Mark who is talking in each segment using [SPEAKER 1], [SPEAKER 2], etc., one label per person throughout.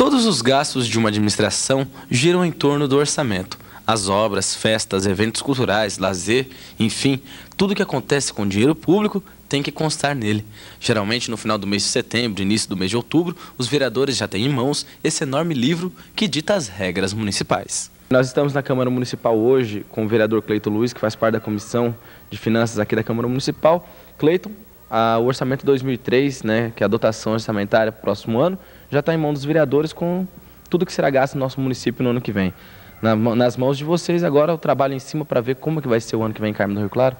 [SPEAKER 1] Todos os gastos de uma administração giram em torno do orçamento. As obras, festas, eventos culturais, lazer, enfim, tudo que acontece com dinheiro público tem que constar nele. Geralmente, no final do mês de setembro, início do mês de outubro, os vereadores já têm em mãos esse enorme livro que dita as regras municipais.
[SPEAKER 2] Nós estamos na Câmara Municipal hoje com o vereador Cleiton Luiz, que faz parte da Comissão de Finanças aqui da Câmara Municipal. Cleiton, o orçamento 2003, né, que é a dotação orçamentária para o próximo ano, já está em mão dos vereadores com tudo que será gasto no nosso município no ano que vem. Na, nas mãos de vocês agora o trabalho em cima para ver como que vai ser o ano que vem em Carmo do Rio Claro?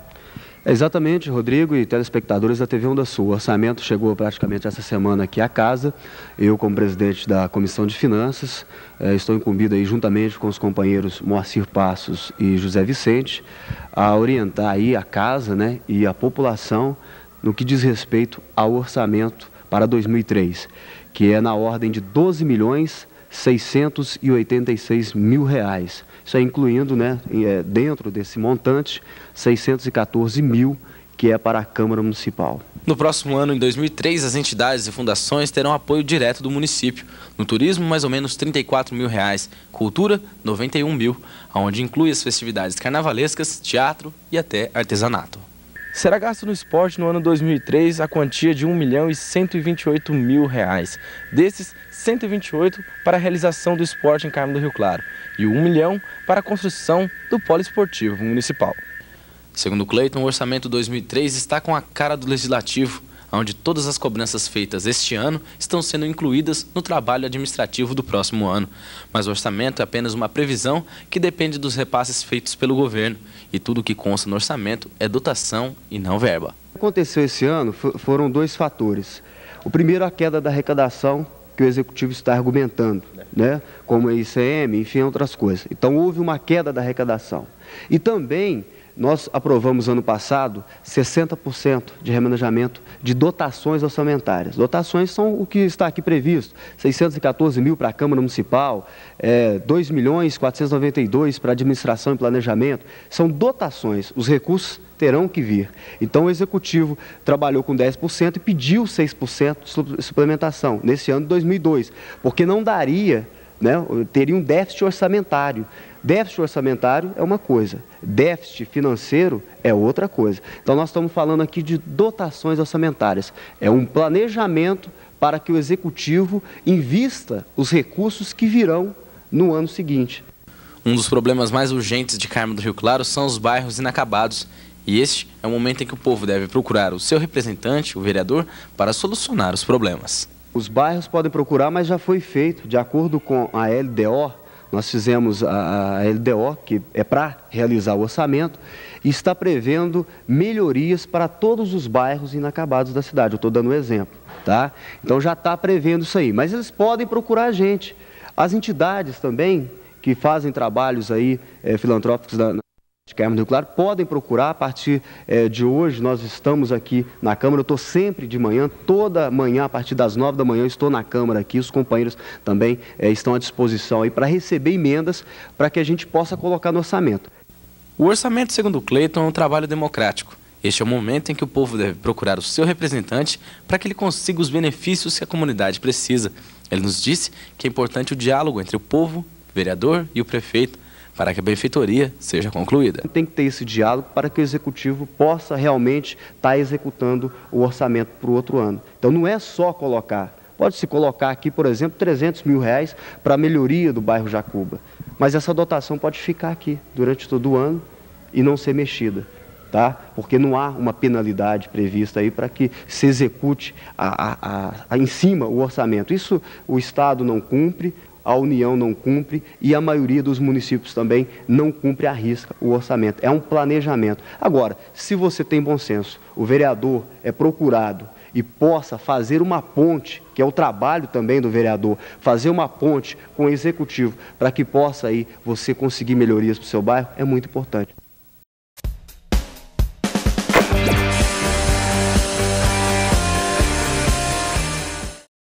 [SPEAKER 3] exatamente, Rodrigo e telespectadores da TV Onda Sul. O orçamento chegou praticamente essa semana aqui à casa. Eu, como presidente da Comissão de Finanças, eh, estou incumbido aí juntamente com os companheiros Moacir Passos e José Vicente a orientar aí a casa né, e a população no que diz respeito ao orçamento para 2003, que é na ordem de 12 milhões 686 mil reais. Isso é incluindo, né, é, dentro desse montante, 614 mil que é para a Câmara Municipal.
[SPEAKER 1] No próximo ano, em 2003, as entidades e fundações terão apoio direto do município. No turismo, mais ou menos 34 mil reais. Cultura, 91 mil, onde inclui as festividades carnavalescas, teatro e até artesanato.
[SPEAKER 2] Será gasto no esporte no ano 2003 a quantia de 1 milhão e 128 mil reais. Desses, 128 para a realização do esporte em Carmo do Rio Claro e 1 milhão para a construção do polo esportivo municipal.
[SPEAKER 1] Segundo Cleiton, o orçamento 2003 está com a cara do legislativo onde todas as cobranças feitas este ano estão sendo incluídas no trabalho administrativo do próximo ano. Mas o orçamento é apenas uma previsão que depende dos repasses feitos pelo governo e tudo o que consta no orçamento é dotação e não verba.
[SPEAKER 3] O que aconteceu esse ano foram dois fatores. O primeiro, a queda da arrecadação que o executivo está argumentando, né? como a ICM, enfim, outras coisas. Então, houve uma queda da arrecadação. E também nós aprovamos ano passado 60% de remanejamento de dotações orçamentárias. Dotações são o que está aqui previsto: 614 mil para a Câmara Municipal, é, 2 milhões 492 para administração e planejamento. São dotações. Os recursos terão que vir. Então o Executivo trabalhou com 10% e pediu 6% de suplementação nesse ano de 2002, porque não daria, né, teria um déficit orçamentário. Déficit orçamentário é uma coisa, déficit financeiro é outra coisa. Então, nós estamos falando aqui de dotações orçamentárias. É um planejamento para que o executivo invista os recursos que virão no ano seguinte.
[SPEAKER 1] Um dos problemas mais urgentes de Carmo do Rio Claro são os bairros inacabados. E este é o momento em que o povo deve procurar o seu representante, o vereador, para solucionar os problemas.
[SPEAKER 3] Os bairros podem procurar, mas já foi feito, de acordo com a LDO, nós fizemos a, LDO, que é para realizar o orçamento, e está prevendo melhorias para todos os bairros inacabados da cidade. Eu estou dando um exemplo, tá? Então já está prevendo isso aí. Mas eles podem procurar a gente. As entidades também que fazem trabalhos aí é, filantrópicos da, de Rio Claro, podem procurar a partir é, de hoje. Nós estamos aqui na Câmara. Eu estou sempre de manhã, toda manhã, a partir das nove da manhã, estou na Câmara aqui. Os companheiros também é, estão à disposição aí para receber emendas para que a gente possa colocar no orçamento.
[SPEAKER 1] O orçamento, segundo o Cleiton, é um trabalho democrático. Este é o momento em que o povo deve procurar o seu representante para que ele consiga os benefícios que a comunidade precisa. Ele nos disse que é importante o diálogo entre o povo, o vereador e o prefeito para que a benfeitoria seja concluída.
[SPEAKER 3] Tem que ter esse diálogo para que o executivo possa realmente estar tá executando o orçamento para o outro ano. Então não é só colocar. Pode-se colocar aqui, por exemplo, 300 mil reais para a melhoria do bairro Jacuba. Mas essa dotação pode ficar aqui durante todo o ano e não ser mexida. Tá? Porque não há uma penalidade prevista aí para que se execute a, a, a, em cima o orçamento. Isso o Estado não cumpre, a União não cumpre e a maioria dos municípios também não cumpre a risca o orçamento. É um planejamento. Agora, se você tem bom senso, o vereador é procurado e possa fazer uma ponte, que é o trabalho também do vereador, fazer uma ponte com o executivo para que possa aí você conseguir melhorias para o seu bairro, é muito importante.